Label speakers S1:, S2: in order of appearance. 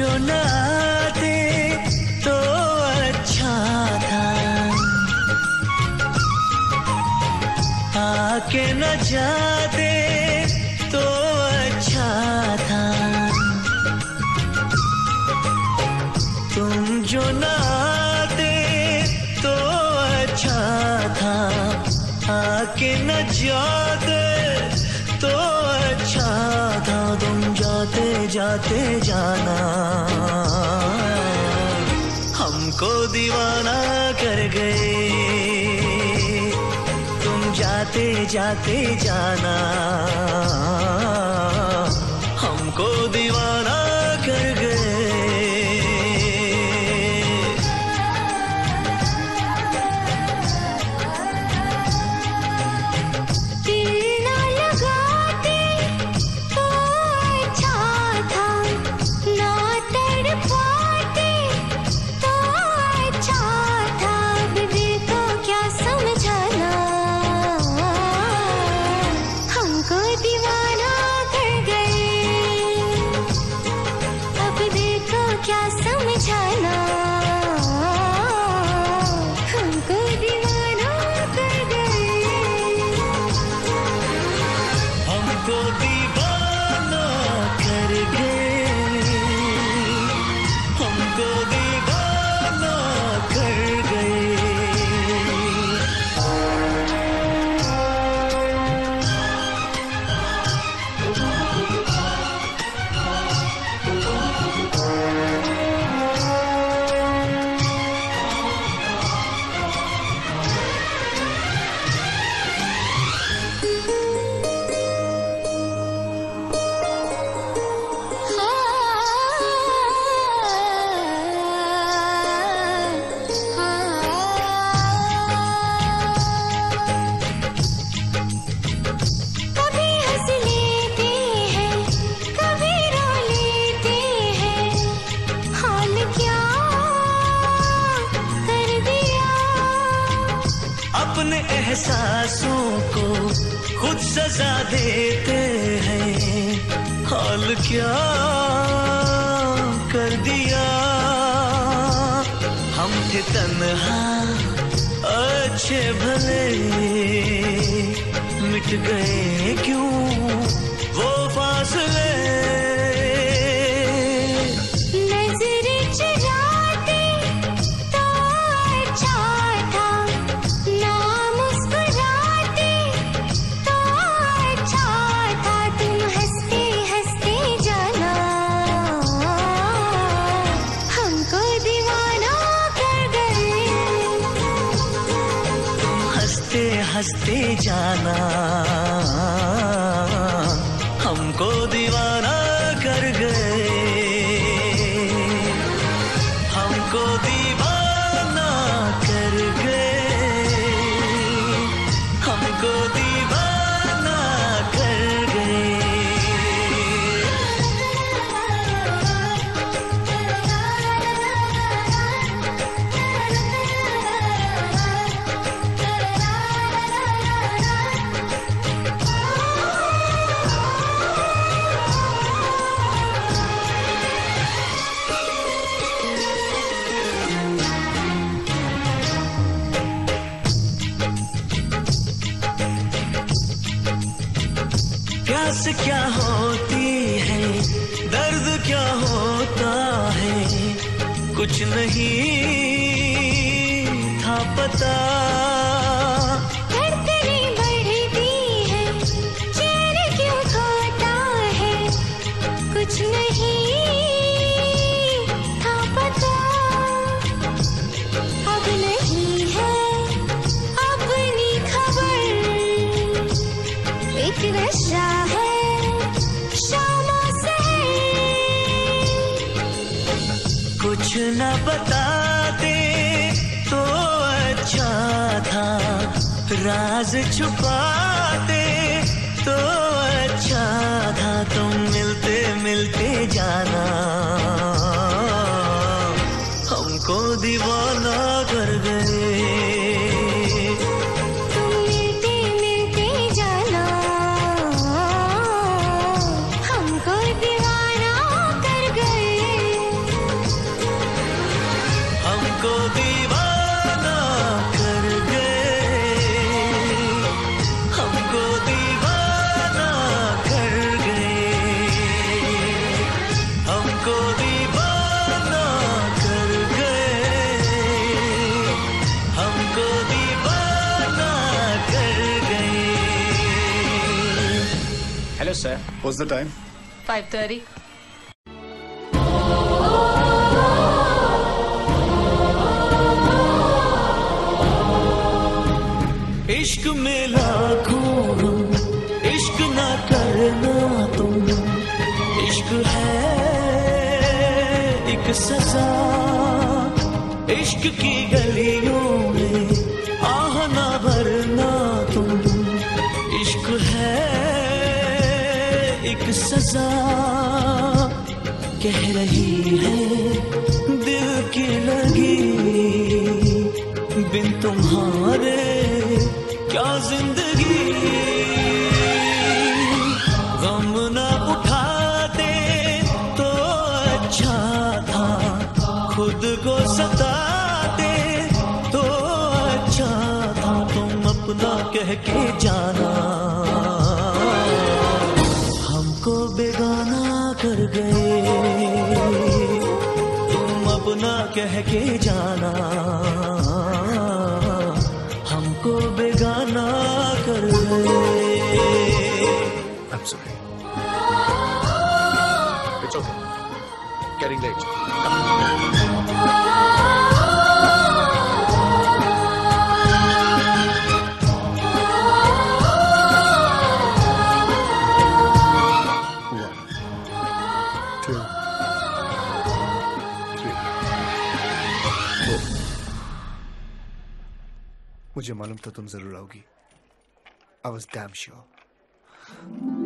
S1: जो न आते तो अच्छा था। आके न जाते तो अच्छा था। तुम जो न आते तो अच्छा था। आके न जाते तो जाते जाना। हमको दीवाना कर गए। तुम जाते जाते जाना। हमको दीवाना कर गए खुद सजा देते हैं। हाल क्या कर दिया? हम थे तन्हा, अच्छे भले। मिट गए क्यों? वो फासले
S2: जाना।
S1: प्यास क्या होती है? दर्द क्या होता है? कुछ नहीं था पता।
S2: कुछ
S1: न बताते तो अच्छा था राज छुपाते तो
S3: Yes, sir.
S4: What's the time?
S5: 5:30.
S1: इश्क में लाखों हम इश्क ना करना तुम इश्क है एक सजा इश्क की गलियों में एक सजा कह रही है, दिल की लगी। बिन तुम्हारे क्या ज़िंदगी? गम न उठाते तो अच्छा था, खुद को सताते तो अच्छा था। तुम अपना कह के जाना बेगाना कर गए तुम अपना कह के जाना हमको बेगाना कर गए
S4: I'm sorry. It's okay. Getting late. One, मुझे मालूम था तुम ज़रूर आओगी। I was damn sure